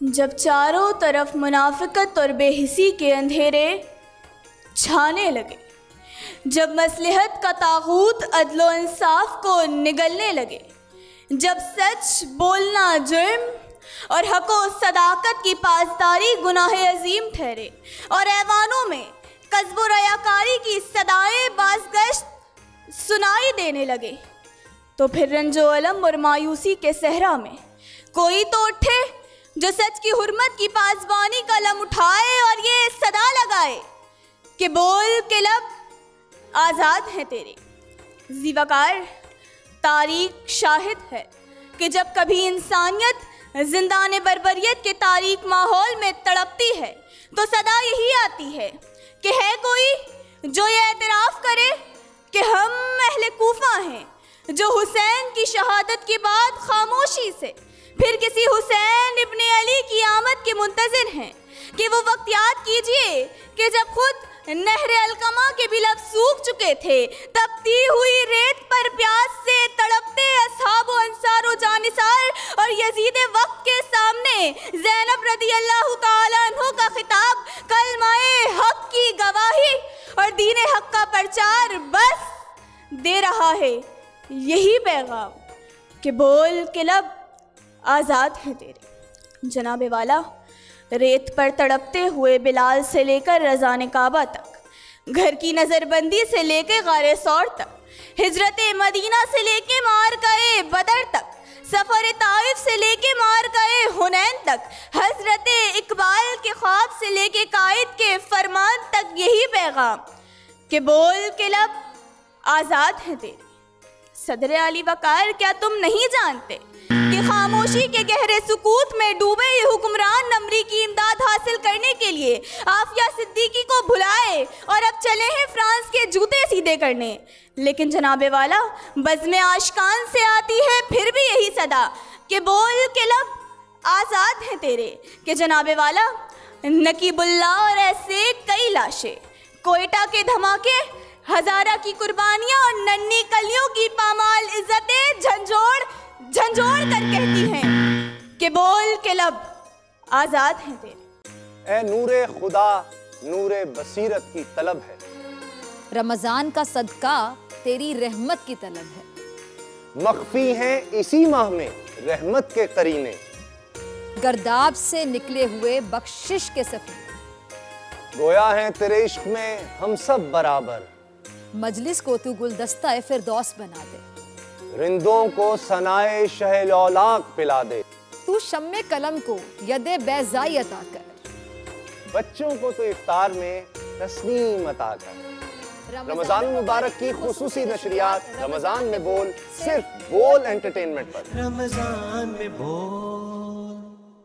जब चारों तरफ़ मुनाफिकत और बेहिसी के अंधेरे छाने लगे, जब मसलहत का ताबूत अदलो इंसाफ को निगलने लगे, जब सच बोलना जुर्म और हको सदाकत की पासदारी गुनाह अजीम ठहरे और ऐवानों में कस्बो रयाकारी की सदाएँ बाजगश्त सुनाई देने लगे तो फिर रंजो अलम और मायूसी के सहरा में कोई तो उठे जो सच की हुरमत की पासबानी का लम उठाए और ये सदा लगाए कि बोल के लब आज़ाद हैं तेरे। जीवाकार, तारीख शाहिद है कि जब कभी इंसानियत जिंदान बरबरीत के तारीख माहौल में तड़पती है तो सदा यही आती है कि है कोई जो ये एतराफ़ करे कि हम अहले कूफा हैं, जो हुसैन की शहादत के बाद खामोशी से फिर किसी हुसैन इब्ने अली की आमद के मुंतजर हैं कि वो वक्त याद कीजिए कि जब खुद नहर अलकमा के भी लब सूख चुके थे तपती हुई रेत पर प्यास से तड़पते असहाब अंसार जानिसार और यजीद वक्त के सामने जैनब रदी अल्लाह तु का खिताब कलमाए हक की गवाही और दीन हक का प्रचार बस दे रहा है। यही पैगाम कि बोल के लब आज़ाद है तेरे। जनाबे वाला, रेत पर तड़पते हुए बिलाल से लेकर रजान काबा तक, घर की नज़रबंदी से लेकर गारे सौर तक, हिजरत मदीना से लेके मार गए बदर तक, सफ़र ताइफ से लेके मार गए हुनैन तक, हज़रत इकबाल के ख्वाब से लेके कायद के फरमान तक यही पैगाम कि बोल के लब आज़ाद है तेरे। सदर अली वकार क्या तुम नहीं जानते? कि खामोशी के गहरे सुकूत में डूबे ये हुक्मरान नमरी की इमदाद हासिल करने के लिए आफिया सिद्दीकी को भुलाए और अब चले हैं फ्रांस के जूते सीधे करने। लेकिन जनाबे वाला, बज़म आशकान से आती है फिर भी यही सदा कि बोल के लब आज़ाद हैं तेरे। कि जनाबे वाला, नकीबुल्ला और ऐसे कई लाशें, कोयटा के धमाके, हजारा की कुर्बानियाँ और नन्ही कलियों की पामाल इज्जतें झंझोड़ झंझोड़ कर कहती हैं कि बोल के लब आज़ाद हैं तेरे। ए नूरे खुदा नूरे बसीरत की तलब है। रमज़ान का सदका तेरी रहमत की तलब है। मख्फी हैं इसी माह में रहमत के करीने। गर्दाब से निकले हुए बख्शिश के सफी गोया है तेरे इश्क में हम सब बराबर। मजलिस को तू गुलदस्ता फिरदौस बना दे। रिंदों को सनाए शहलौलाक पिला दे। तू शम्मे कलम को यदे बेजाई अता कर। बच्चों को तो इफ्तार में तस्नीम अता कर। रमज़ान मुबारक की खुसूसी नशरियात रमज़ान में बोल सिर्फ़ बोल एंटरटेनमेंट पर। रमज़ान में बोल